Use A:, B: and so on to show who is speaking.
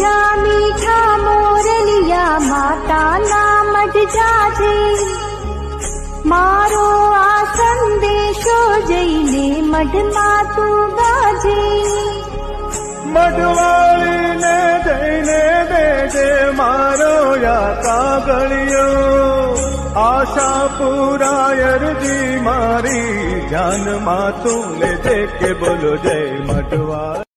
A: જા મીઠા મોરલિયા માતાના મઢ જાજે. મારો આ સંદેશો જઈને મઢમાં તું ગાજે.
B: મઢવાળીને જઈને દેજે મારો યા કાગળિયો આશા પુરાયરજી મારી જાનમાં તું લેજે કે બોલો જય મઢવાળ.